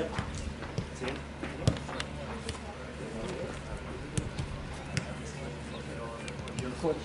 Of course,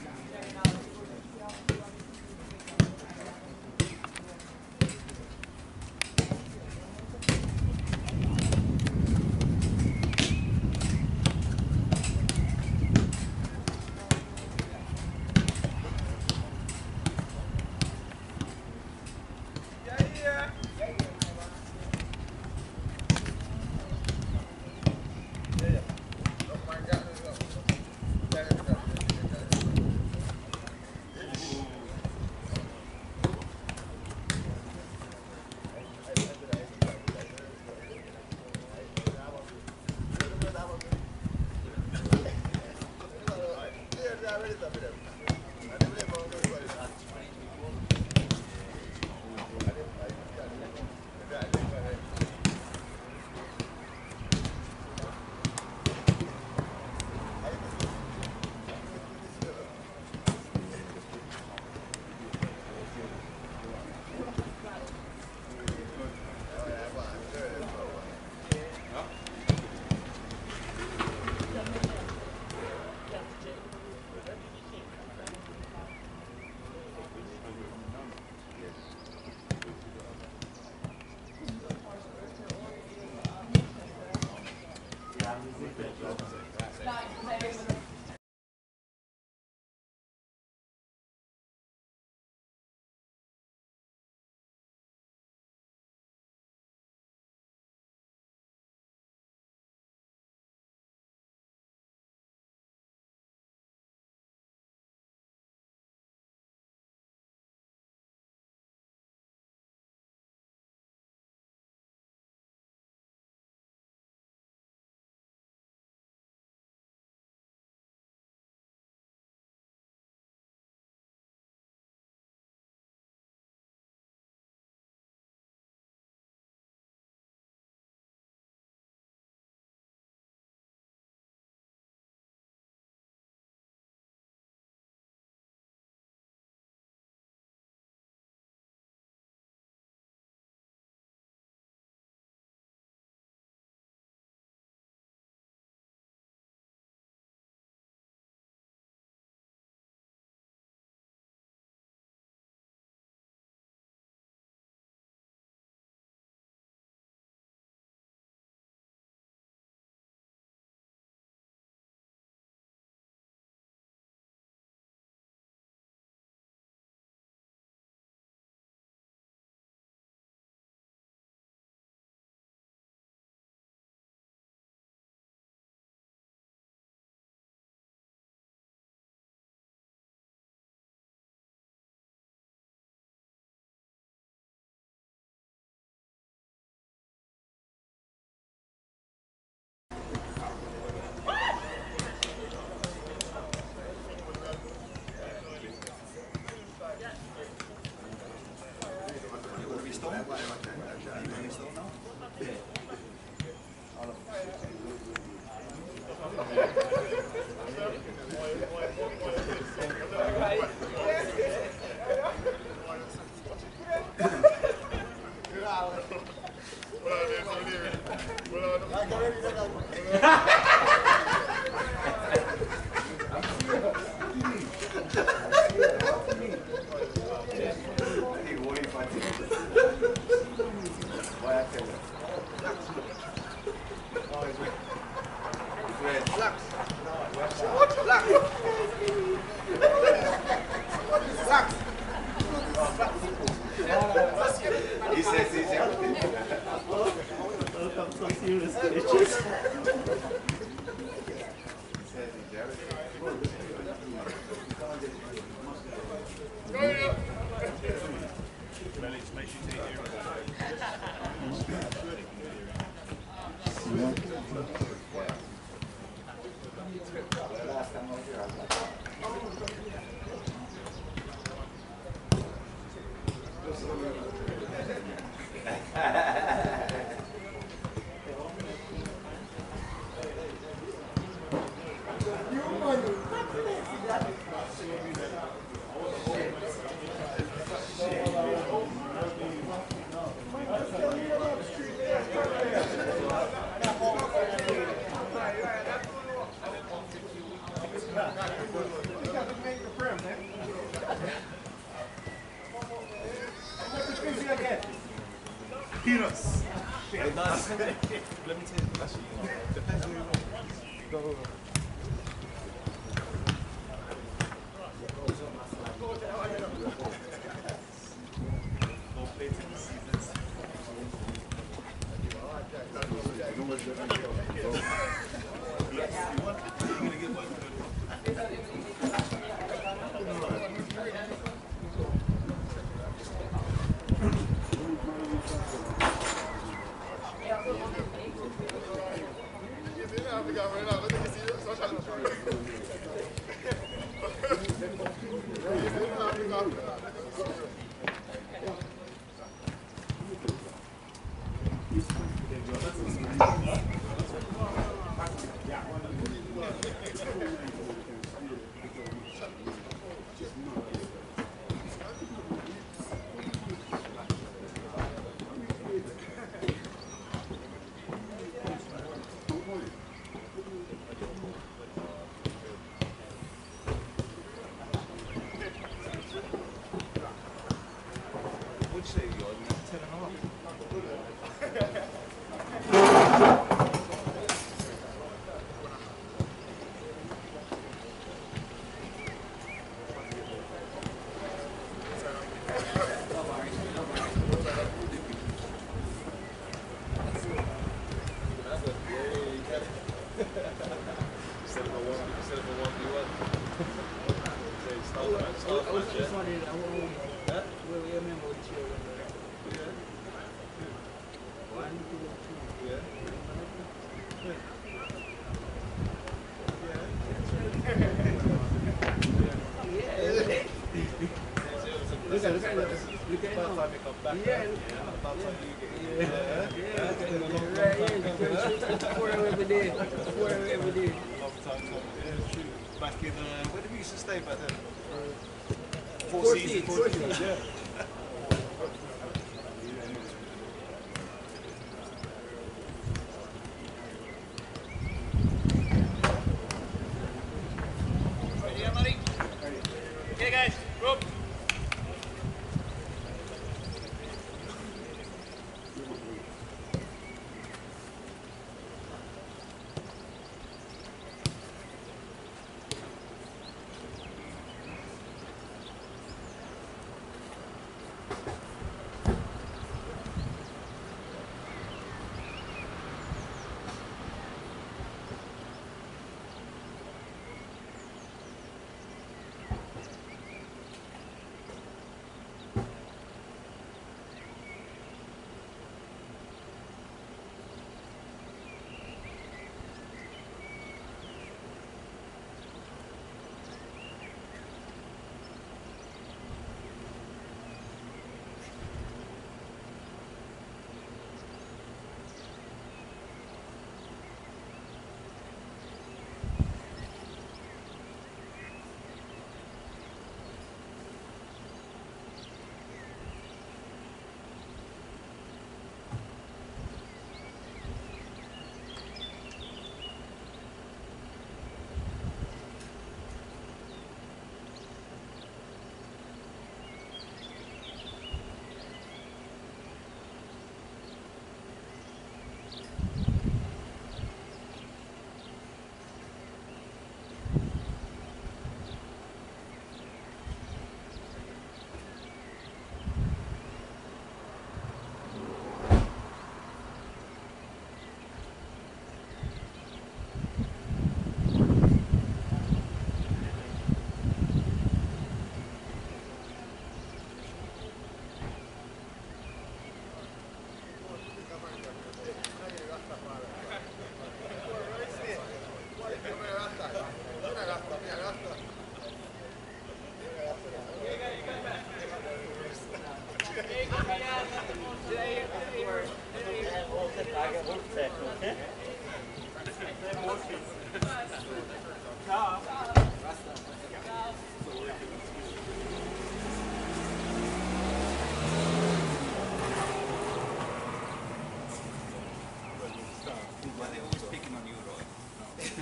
start? I'm so serious. Yeah. Yeah. Yeah. Back in, uh, where did we used to stay back then? Four, four seasons. Four seasons, yeah.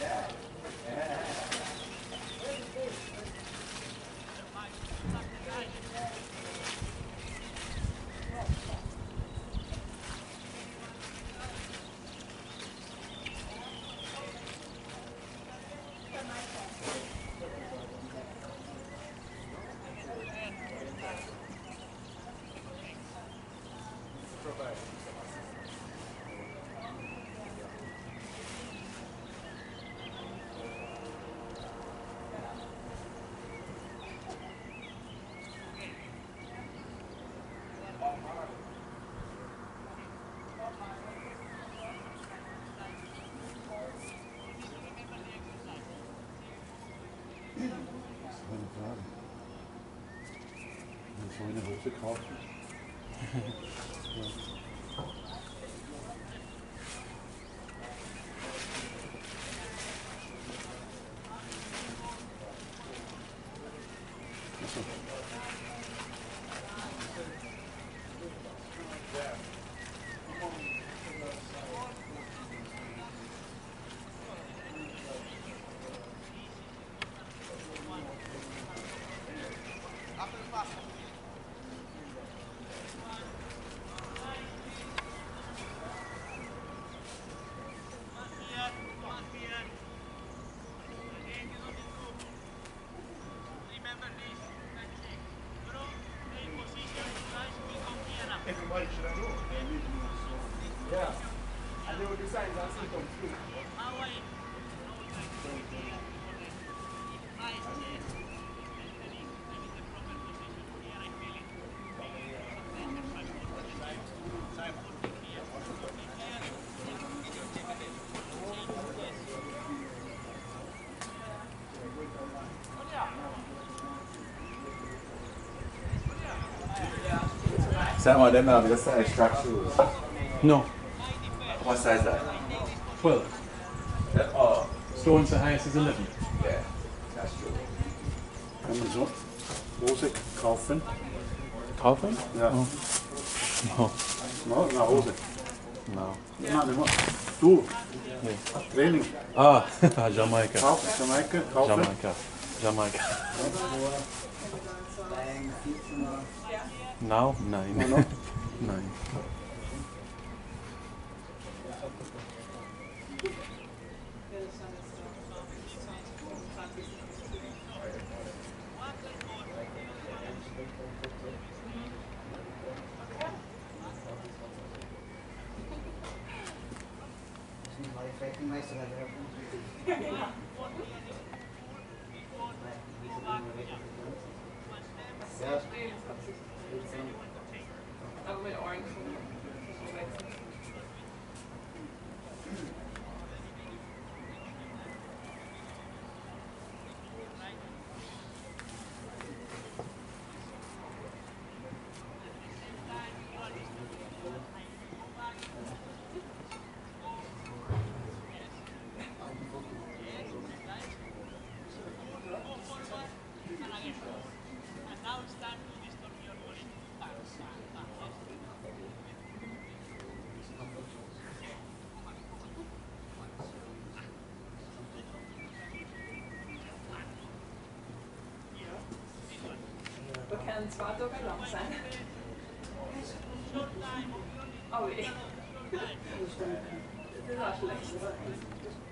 Yeah. What's zu kaufen. Some of them have the size track shoes. No, What size that? 12. That oh Stones the highest is 11. yeah, that's true. En zo, Hose kaufen. Kaufen? Ja. Oh. No, No, na Hose. no. Ja, nee, maar. Du, Training. Ah, Jamaica. Kaufen, Jamaica, kaufen. Jamaica. Jamaica. Now? Nein. Nein. Yeah. Nine. Aber mit En zwart ook en lang sein. Oh wee. Das ist auch schlecht.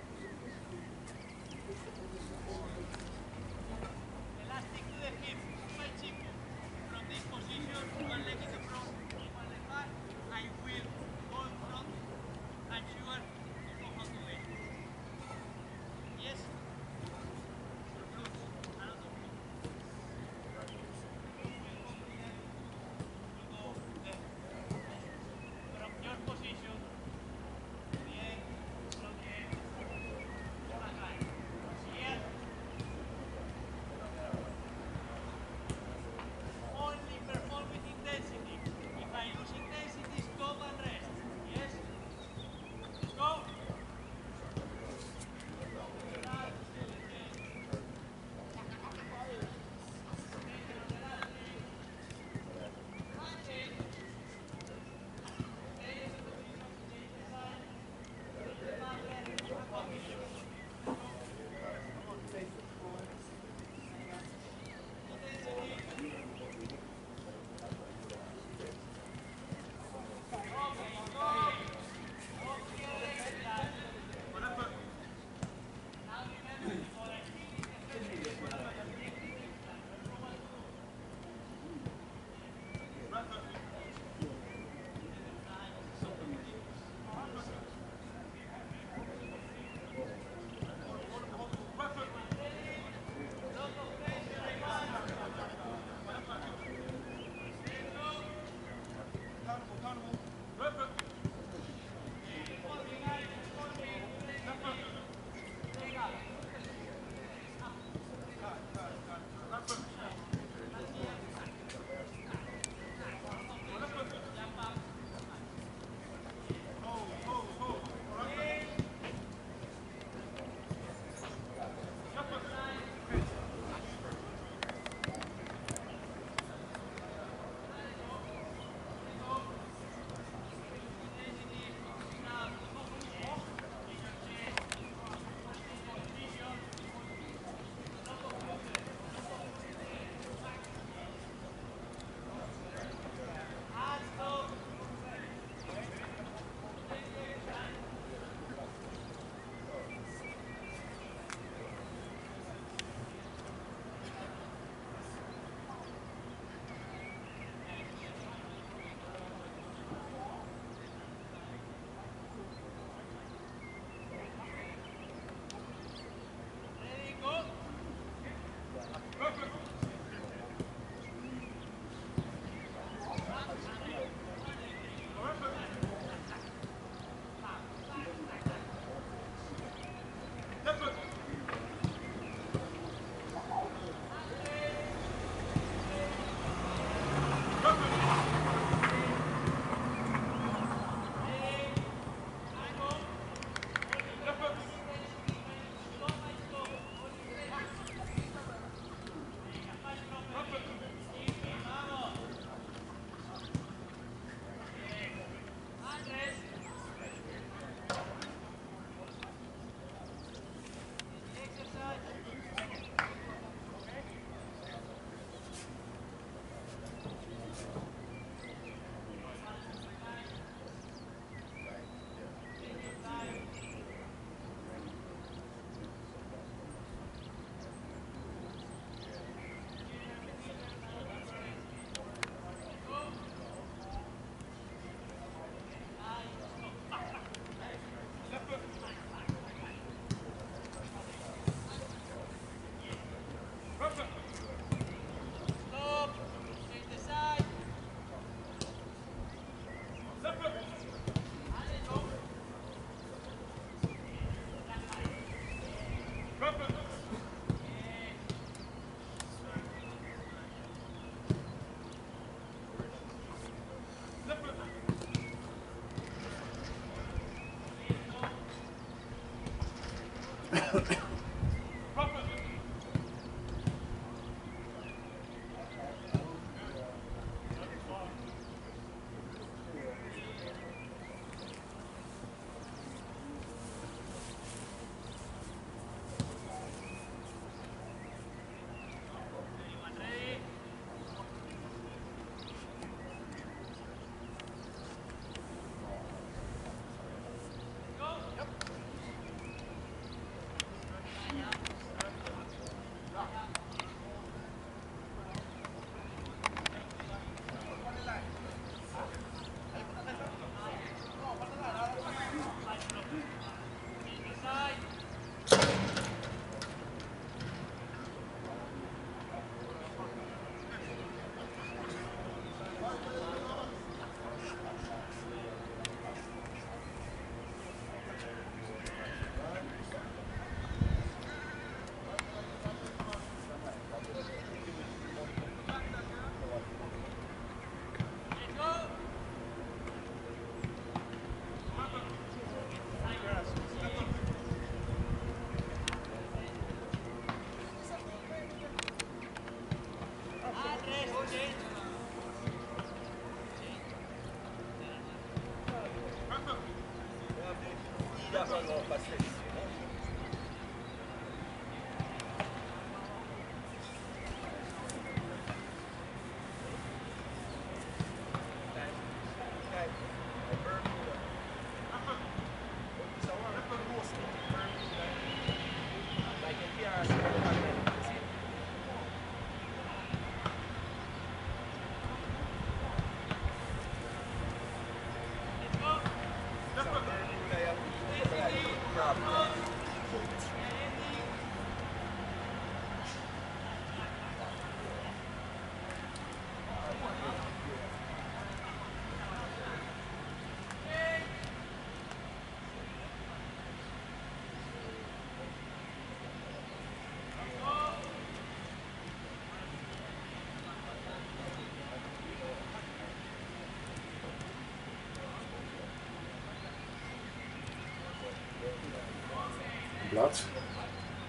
Platz.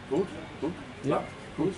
Gut, gut. Ja. Gut.